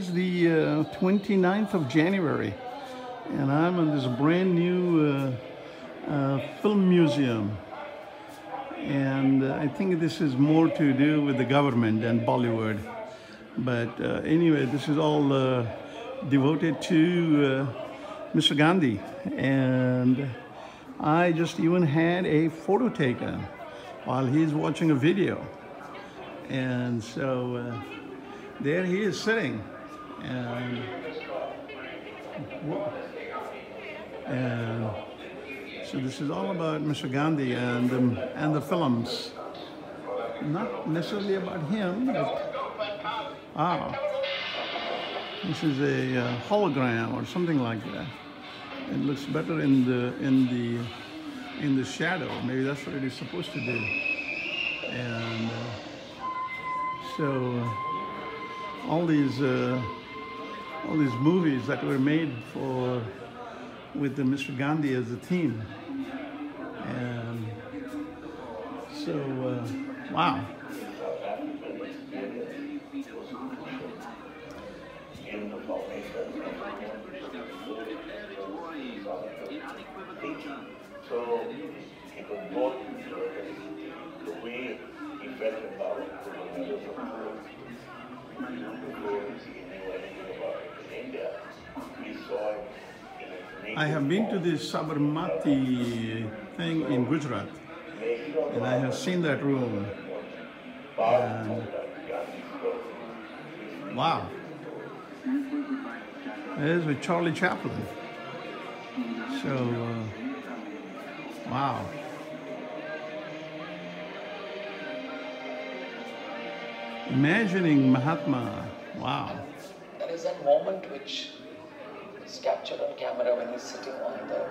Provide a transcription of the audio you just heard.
It's the uh, 29th of January, and I'm in this brand new uh, uh, film museum. And uh, I think this is more to do with the government than Bollywood. But uh, anyway, this is all uh, devoted to Mr. Gandhi. And I just even had a photo taken while he's watching a video. And so there he is sitting. And, and so this is all about Mr. Gandhi and, um, and the films. Not necessarily about him, but ah, this is a uh, hologram or something like that. It looks better in the in the in the shadow. Maybe that's what it is supposed to do. And uh, so uh, all these uh, all these movies that were made for with the Mr. Gandhi as a theme. And so, uh, wow. So I have been to this Sabarmati thing in Gujarat, and I have seen that room. And wow. It is with Charlie Chaplin. So, uh, wow. Imagining Mahatma, wow. There is a moment which on camera when he's sitting on the